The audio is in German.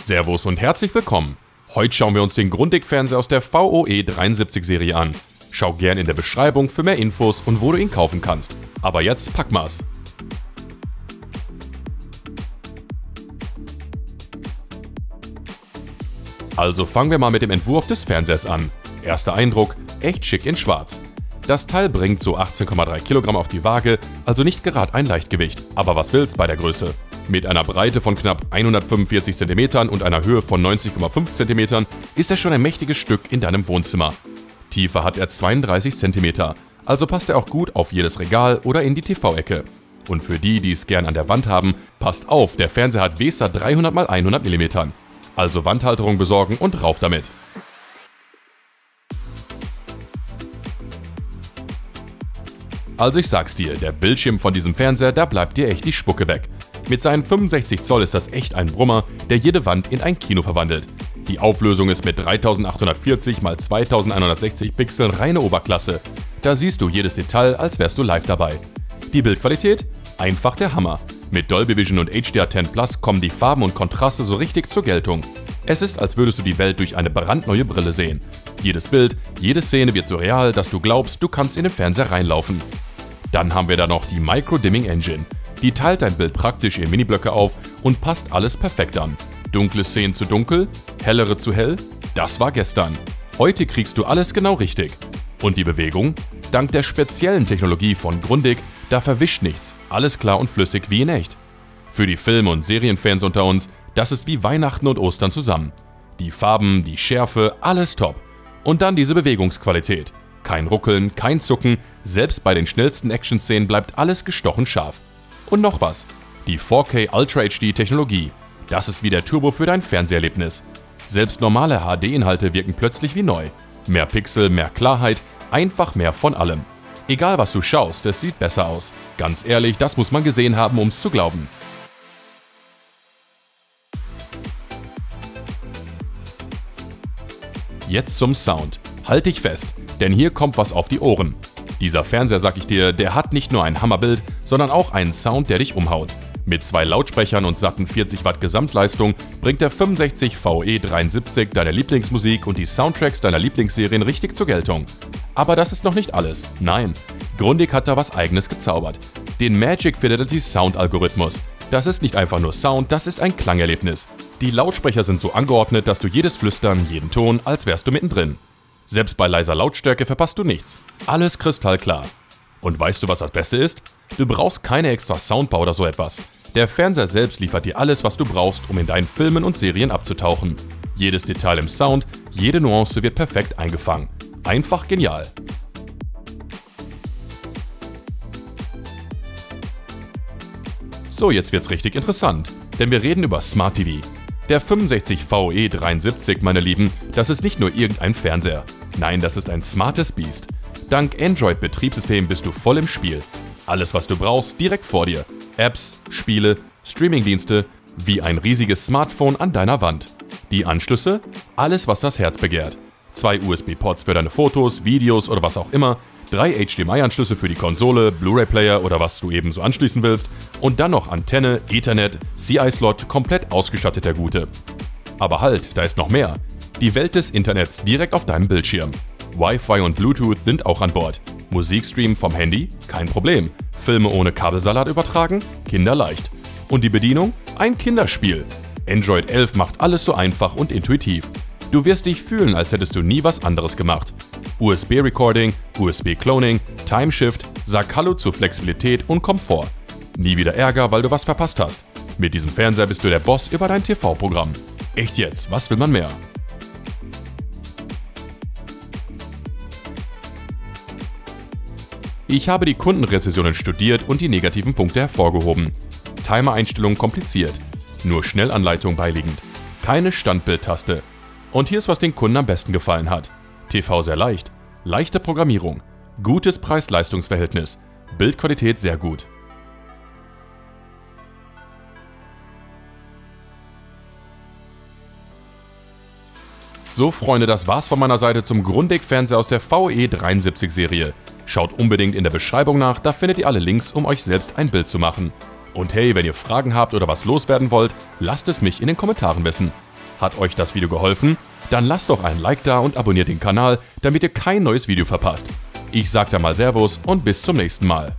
Servus und herzlich willkommen. Heute schauen wir uns den Grundig-Fernseher aus der VOE 73 Serie an. Schau gern in der Beschreibung für mehr Infos und wo du ihn kaufen kannst. Aber jetzt pack mal's. Also fangen wir mal mit dem Entwurf des Fernsehers an. Erster Eindruck, echt schick in schwarz. Das Teil bringt so 18,3 Kilogramm auf die Waage, also nicht gerade ein Leichtgewicht. Aber was willst bei der Größe? Mit einer Breite von knapp 145 cm und einer Höhe von 90,5 cm ist er schon ein mächtiges Stück in deinem Wohnzimmer. Tiefe hat er 32 cm, also passt er auch gut auf jedes Regal oder in die TV-Ecke. Und für die, die es gern an der Wand haben, passt auf, der Fernseher hat WESA 300 x 100 mm. Also Wandhalterung besorgen und rauf damit. Also ich sag's dir, der Bildschirm von diesem Fernseher, da bleibt dir echt die Spucke weg. Mit seinen 65 Zoll ist das echt ein Brummer, der jede Wand in ein Kino verwandelt. Die Auflösung ist mit 3840 x 2160 Pixeln reine Oberklasse. Da siehst du jedes Detail, als wärst du live dabei. Die Bildqualität? Einfach der Hammer. Mit Dolby Vision und HDR10 Plus kommen die Farben und Kontraste so richtig zur Geltung. Es ist, als würdest du die Welt durch eine brandneue Brille sehen. Jedes Bild, jede Szene wird so real, dass du glaubst, du kannst in den Fernseher reinlaufen. Dann haben wir da noch die Micro Dimming Engine. Die teilt dein Bild praktisch in Miniblöcke auf und passt alles perfekt an. Dunkle Szenen zu dunkel, hellere zu hell, das war gestern. Heute kriegst du alles genau richtig. Und die Bewegung? Dank der speziellen Technologie von Grundig, da verwischt nichts, alles klar und flüssig wie in echt. Für die Film- und Serienfans unter uns, das ist wie Weihnachten und Ostern zusammen. Die Farben, die Schärfe, alles top. Und dann diese Bewegungsqualität. Kein Ruckeln, kein Zucken, selbst bei den schnellsten Action-Szenen bleibt alles gestochen scharf. Und noch was. Die 4K Ultra HD Technologie. Das ist wie der Turbo für dein Fernseherlebnis. Selbst normale HD-Inhalte wirken plötzlich wie neu. Mehr Pixel, mehr Klarheit, einfach mehr von allem. Egal was du schaust, es sieht besser aus. Ganz ehrlich, das muss man gesehen haben, um es zu glauben. Jetzt zum Sound. Halt dich fest, denn hier kommt was auf die Ohren. Dieser Fernseher, sag ich dir, der hat nicht nur ein Hammerbild, sondern auch einen Sound, der dich umhaut. Mit zwei Lautsprechern und satten 40 Watt Gesamtleistung bringt der 65 VE 73 deine Lieblingsmusik und die Soundtracks deiner Lieblingsserien richtig zur Geltung. Aber das ist noch nicht alles. Nein, Grundig hat da was eigenes gezaubert. Den Magic Fidelity Sound Algorithmus. Das ist nicht einfach nur Sound, das ist ein Klangerlebnis. Die Lautsprecher sind so angeordnet, dass du jedes Flüstern, jeden Ton, als wärst du mittendrin. Selbst bei leiser Lautstärke verpasst du nichts. Alles kristallklar. Und weißt du, was das Beste ist? Du brauchst keine extra Soundbar oder so etwas. Der Fernseher selbst liefert dir alles, was du brauchst, um in deinen Filmen und Serien abzutauchen. Jedes Detail im Sound, jede Nuance wird perfekt eingefangen. Einfach genial. So, jetzt wird's richtig interessant, denn wir reden über Smart TV. Der 65 VE 73, meine Lieben, das ist nicht nur irgendein Fernseher. Nein, das ist ein smartes Biest. Dank Android-Betriebssystem bist du voll im Spiel. Alles, was du brauchst, direkt vor dir. Apps, Spiele, Streamingdienste, wie ein riesiges Smartphone an deiner Wand. Die Anschlüsse? Alles, was das Herz begehrt. Zwei USB-Ports für deine Fotos, Videos oder was auch immer, drei HDMI-Anschlüsse für die Konsole, Blu-ray-Player oder was du eben so anschließen willst und dann noch Antenne, Ethernet, CI-Slot, komplett ausgestattet der Gute. Aber halt, da ist noch mehr. Die Welt des Internets direkt auf deinem Bildschirm. Wi-Fi und Bluetooth sind auch an Bord. Musikstream vom Handy? Kein Problem. Filme ohne Kabelsalat übertragen? Kinderleicht. Und die Bedienung? Ein Kinderspiel. Android 11 macht alles so einfach und intuitiv. Du wirst dich fühlen, als hättest du nie was anderes gemacht. USB-Recording, USB-Cloning, Timeshift, sag Hallo zu Flexibilität und Komfort. Nie wieder Ärger, weil du was verpasst hast. Mit diesem Fernseher bist du der Boss über dein TV-Programm. Echt jetzt, was will man mehr? Ich habe die Kundenrezessionen studiert und die negativen Punkte hervorgehoben. Timer-Einstellung kompliziert, nur Schnellanleitung beiliegend, keine Standbildtaste. Und hier ist, was den Kunden am besten gefallen hat. TV sehr leicht, leichte Programmierung, gutes Preis-Leistungs-Verhältnis, Bildqualität sehr gut. So Freunde, das war's von meiner Seite zum Grundig-Fernseher aus der VE 73 Serie. Schaut unbedingt in der Beschreibung nach, da findet ihr alle Links, um euch selbst ein Bild zu machen. Und hey, wenn ihr Fragen habt oder was loswerden wollt, lasst es mich in den Kommentaren wissen. Hat euch das Video geholfen? Dann lasst doch ein Like da und abonniert den Kanal, damit ihr kein neues Video verpasst. Ich sag da mal Servus und bis zum nächsten Mal.